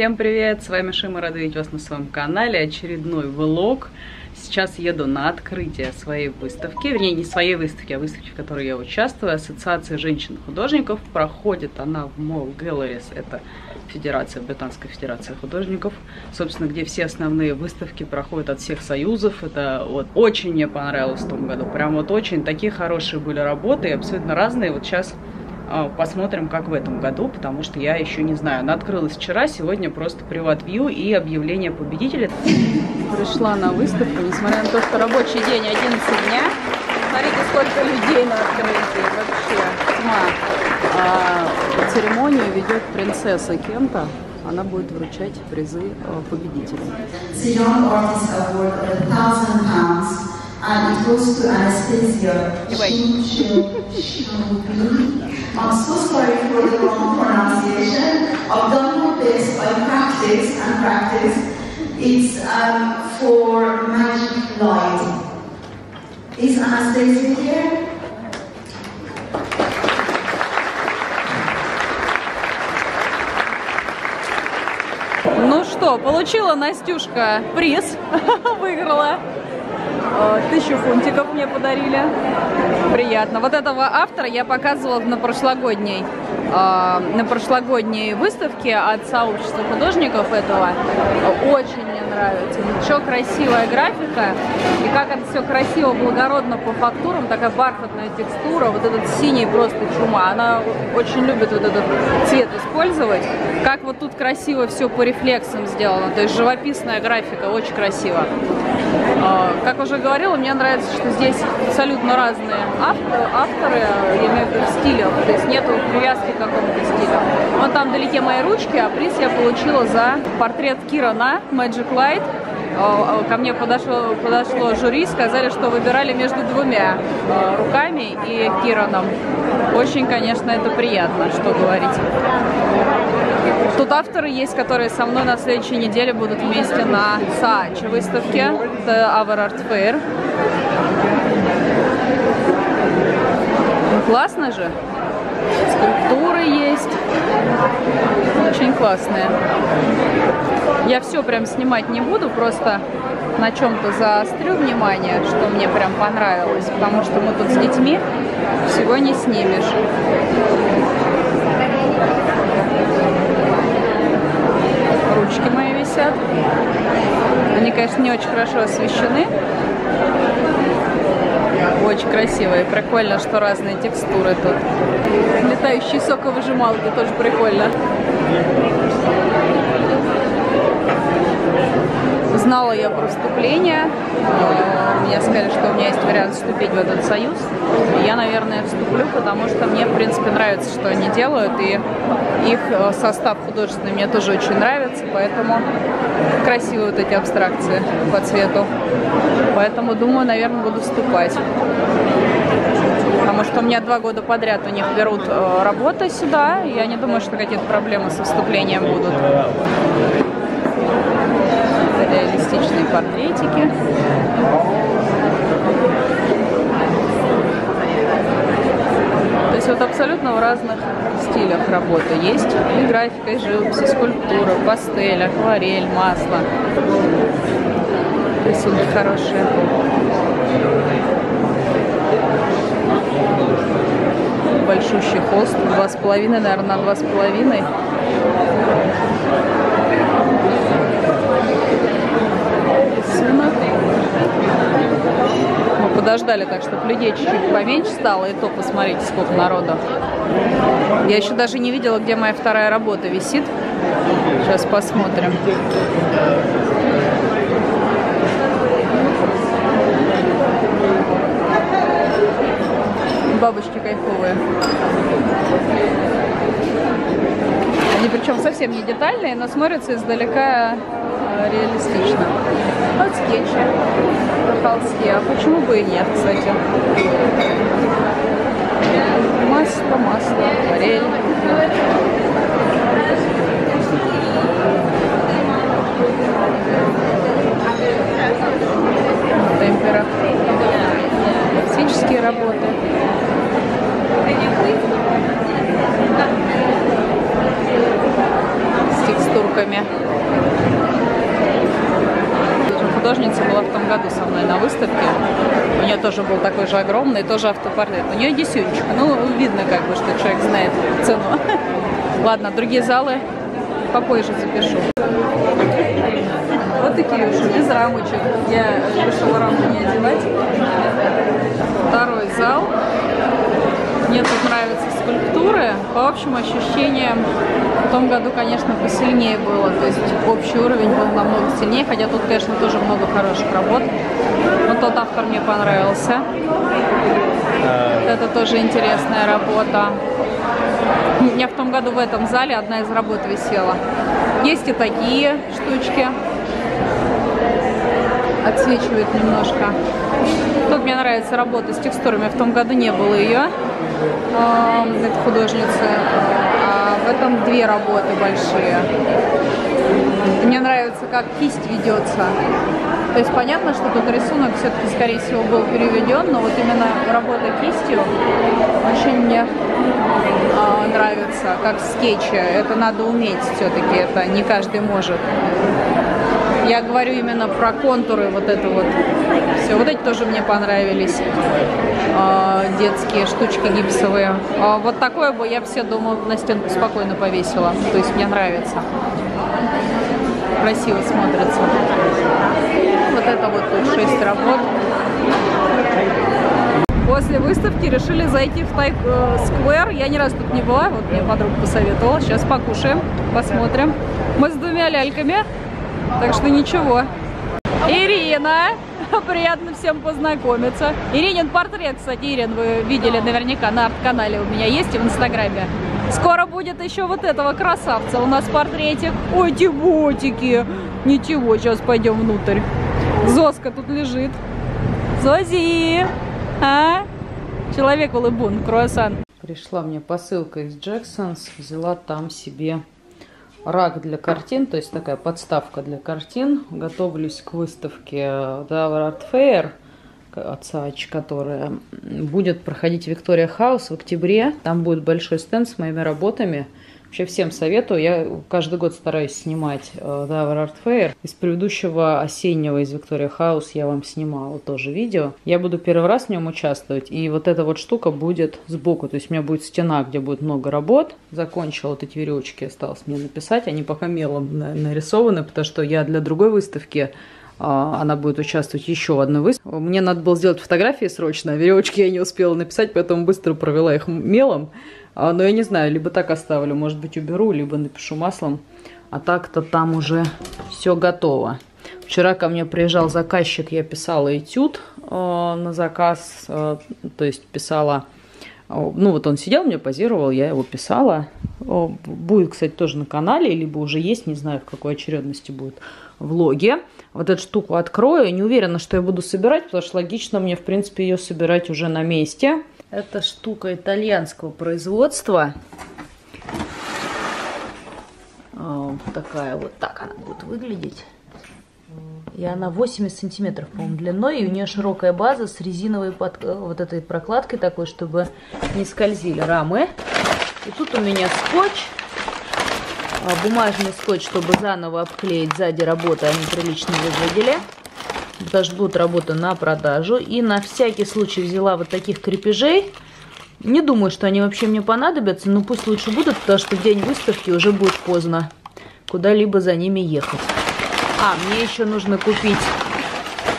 Всем привет! С вами Шима, рада видеть вас на своем канале. Очередной влог. Сейчас еду на открытие своей выставки, вернее не своей выставки, а выставки, в которой я участвую. Ассоциация женщин-художников. Проходит она в Mall Galleries, это Федерация, Британская Федерация художников. Собственно, где все основные выставки проходят от всех союзов. Это вот очень мне понравилось в том году. Прям вот очень такие хорошие были работы, абсолютно разные. Вот сейчас посмотрим, как в этом году, потому что я еще не знаю. Она открылась вчера, сегодня просто приват-вью и объявление победителя. Пришла на выставку, несмотря на то, что рабочий день 11 дня. Смотрите, сколько людей на открытии. Вообще тьма. А, церемонию ведет принцесса Кента. Она будет вручать призы а, победителям. And it goes to Anastasia. I'm so sorry for the wrong pronunciation. I've done my best by practice and practice. It's um, for magic light. Is Anastasia here? Ну что, получила Настюшка приз, выиграла. Э, тысячу фунтиков мне подарили. Приятно. Вот этого автора я показывала на прошлогодней э, на прошлогодней выставке от сообщества художников этого. Очень мне нравится. Ничего красивая графика. И как это все красиво, благородно по фактурам. Такая бархатная текстура. Вот этот синий просто чума. Она очень любит вот этот цвет использовать. Как вот тут красиво все по рефлексам сделано. То есть живописная графика. Очень красиво. Э, как уже говорила, мне нравится, что здесь абсолютно разные авторы, я имею в виду стиле, то есть нету привязки к какому-то стилю. Вон там вдалеке мои ручки, а приз я получила за портрет Кира на Magic Light. Ко мне подошло, подошло жюри, сказали, что выбирали между двумя руками и Кираном. Очень, конечно, это приятно, что говорить. Тут авторы есть, которые со мной на следующей неделе будут вместе на Сааче выставке. Это Our Art Fair. Классно же. Скульптуры есть. Очень классные. Я все прям снимать не буду, просто на чем-то заострю внимание, что мне прям понравилось, потому что мы тут с детьми всего не снимешь. Ручки мои висят. Они, конечно, не очень хорошо освещены. Очень красиво и прикольно, что разные текстуры тут. Летающие соковыжималки тоже прикольно. Знала я про вступление. Мне сказали, что у меня есть вариант вступить в этот союз. Я, наверное, вступлю, потому что мне, в принципе, нравится, что они делают. И их э, состав художественный мне тоже очень нравится. Поэтому красивые вот эти абстракции по цвету. Поэтому, думаю, наверное, буду вступать. Потому что у меня два года подряд у них берут э, работы сюда. И я не думаю, что какие-то проблемы со вступлением будут реалистичные портретики. То есть вот абсолютно в разных стилях работы есть. И графика, и живопись, и скульптура, пастель, акварель, масло. Рисунки хорошие. Большущий холст, два с половиной, наверное, на два с половиной. рисунок. Подождали так, чтобы людей чуть-чуть поменьше стало, и то посмотрите, сколько народу. Я еще даже не видела, где моя вторая работа висит. Сейчас посмотрим. Бабочки кайфовые. Они причем совсем не детальные, но смотрятся издалека реалистично. Вот скетчи на холсте. А почему бы и нет, кстати? Масло, масло, акварель. Темпера. Классические работы. С текстурками. ляльками. Художница была в том году со мной на выставке. У нее тоже был такой же огромный, тоже автопортрет. У нее десюнечка. Ну, видно как бы, что человек знает цену. Ладно, другие залы попозже запишу. Вот такие уже, без рамочек. Я решила рамку не одевать. Второй зал. Мне тут нравятся скульптуры. По общим ощущениям, в том году, конечно, посильнее было. То есть общий уровень был намного сильнее, хотя тут, конечно, тоже много хороших работ. Но тот автор мне понравился. Это тоже интересная работа. У меня в том году в этом зале одна из работ висела. Есть и такие штучки. Отсвечивает немножко. Тут мне нравится работа с текстурами. В том году не было ее. Это художницы. А в этом две работы большие. Мне нравится, как кисть ведется. То есть понятно, что тут рисунок все-таки, скорее всего, был переведен, но вот именно работа кистью очень мне э, нравится, как скетчи. Это надо уметь все-таки, это не каждый может. Я говорю именно про контуры, вот это вот все. Вот эти тоже мне понравились. Э, детские штучки гипсовые. Э, вот такое бы я все дома на стенку спокойно повесила. То есть мне нравится. Красиво смотрится. Вот это вот тут 6 работ. После выставки решили зайти в Тай Сквер. Я ни раз тут не была, вот мне подруга посоветовала. Сейчас покушаем, посмотрим. Мы с двумя ляльками, так что ничего. Ирина! Приятно всем познакомиться. Иринин портрет, кстати, Ирин, вы видели наверняка на арт-канале у меня есть и в Инстаграме. Скоро будет еще вот этого красавца. У нас портретик. Ой, эти ботики. Ничего, сейчас пойдем внутрь. Зоска тут лежит. Зози! А? Человек улыбун, круассан. Пришла мне посылка из Джексонс. Взяла там себе рак для картин, то есть такая подставка для картин. Готовлюсь к выставке Dower Art Fair от которая будет проходить Виктория Хаус в октябре. Там будет большой стенд с моими работами. Вообще всем советую. Я каждый год стараюсь снимать э, Dover Art Fair. Из предыдущего осеннего из Виктория Хаус я вам снимала тоже видео. Я буду первый раз в нем участвовать. И вот эта вот штука будет сбоку. То есть у меня будет стена, где будет много работ. Закончила вот эти веревочки, осталось мне написать. Они пока мелом нарисованы, потому что я для другой выставки она будет участвовать еще в одной выставке. Мне надо было сделать фотографии срочно, веревочки я не успела написать, поэтому быстро провела их мелом. А, но я не знаю, либо так оставлю, может быть уберу, либо напишу маслом. А так-то там уже все готово. Вчера ко мне приезжал заказчик, я писала этюд э, на заказ, то есть писала, ну вот он сидел, мне позировал, я его писала. Будет, кстати, тоже на канале, либо уже есть, не знаю, в какой очередности будет влоге. Вот эту штуку открою. Не уверена, что я буду собирать, потому что логично мне, в принципе, ее собирать уже на месте. Это штука итальянского производства. Такая вот так она будет выглядеть. И она 80 сантиметров, по-моему, длиной. И у нее широкая база с резиновой под... вот этой прокладкой такой, чтобы не скользили рамы. И тут у меня скотч а, бумажный скотч, чтобы заново обклеить сзади работы, они прилично выглядели. Даже будут работы на продажу. И на всякий случай взяла вот таких крепежей. Не думаю, что они вообще мне понадобятся, но пусть лучше будут, потому что день выставки уже будет поздно куда-либо за ними ехать. А, мне еще нужно купить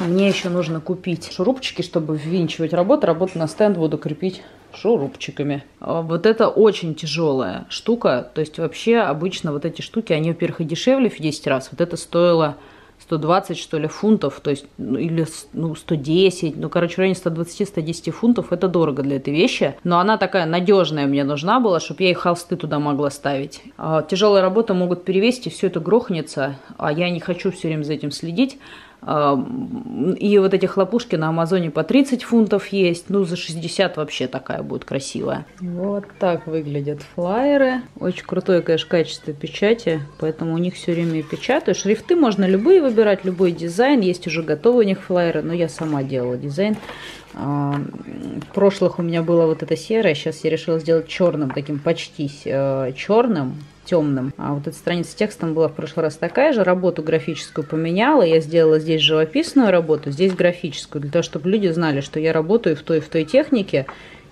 мне еще нужно купить шурупчики, чтобы ввинчивать работу. Работу на стенд буду крепить шурупчиками. А вот это очень тяжелая штука. То есть вообще обычно вот эти штуки, они, во-первых, и дешевле в 10 раз. Вот это стоило 120, что ли, фунтов, то есть, ну, или ну, 110, ну, короче, в районе 120-110 фунтов, это дорого для этой вещи, но она такая надежная мне нужна была, чтобы я и холсты туда могла ставить. А, тяжелая работа могут перевесить, и все это грохнется, а я не хочу все время за этим следить, и вот эти хлопушки на Амазоне по 30 фунтов есть. Ну, за 60 вообще такая будет красивая. Вот так выглядят флайеры. Очень крутое, конечно, качество печати. Поэтому у них все время печатаю. Шрифты можно любые выбирать, любой дизайн. Есть уже готовые у них флайеры, но я сама делала дизайн. В прошлых у меня было вот это серое, сейчас я решила сделать черным, таким почти э, черным. Темным. А вот эта страница с текстом была в прошлый раз такая же. Работу графическую поменяла. Я сделала здесь живописную работу, здесь графическую. Для того, чтобы люди знали, что я работаю в той и в той технике.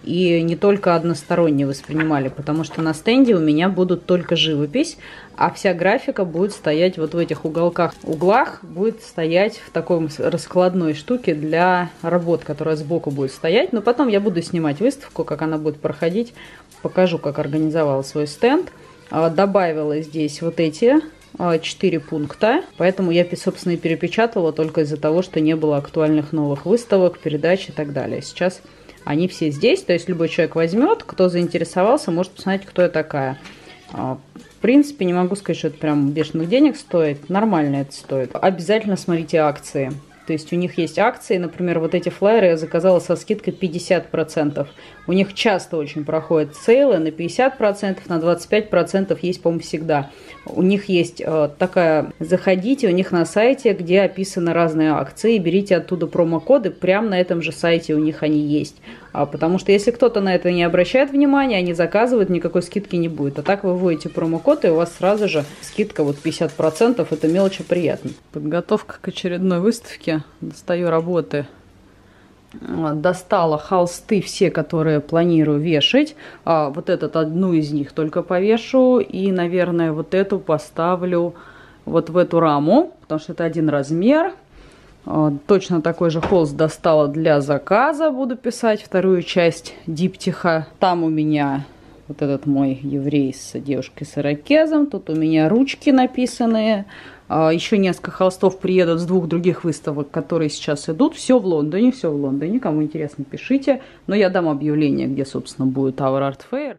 И не только односторонне воспринимали, потому что на стенде у меня будут только живопись, а вся графика будет стоять вот в этих уголках. Углах будет стоять в такой раскладной штуке для работ, которая сбоку будет стоять. Но потом я буду снимать выставку, как она будет проходить. Покажу, как организовала свой стенд. А, добавила здесь вот эти а, четыре пункта, поэтому я, собственно, и перепечатала только из-за того, что не было актуальных новых выставок, передач и так далее. Сейчас они все здесь, то есть любой человек возьмет, кто заинтересовался, может посмотреть, кто я такая. А, в принципе, не могу сказать, что это прям бешеных денег стоит, нормально это стоит. Обязательно смотрите акции. То есть у них есть акции, например, вот эти флайеры я заказала со скидкой 50%. У них часто очень проходят сейлы на 50%, на 25% есть, по-моему, всегда. У них есть э, такая, заходите у них на сайте, где описаны разные акции, берите оттуда промокоды, прямо на этом же сайте у них они есть. А, потому что если кто-то на это не обращает внимания, они заказывают, никакой скидки не будет. А так вы вводите промокод, и у вас сразу же скидка вот 50%, это мелочи приятно. Подготовка к очередной выставке. Достаю работы а, достала холсты все, которые планирую вешать. А, вот этот одну из них только повешу. И, наверное, вот эту поставлю вот в эту раму, потому что это один размер. А, точно такой же холст достала для заказа. Буду писать вторую часть диптиха. Там у меня вот этот мой еврей с девушкой с ирокезом. Тут у меня ручки написанные. А, Еще несколько холстов приедут с двух других выставок, которые сейчас идут. Все в Лондоне, все в Лондоне. Кому интересно, пишите. Но я дам объявление, где, собственно, будет Our Art Fair.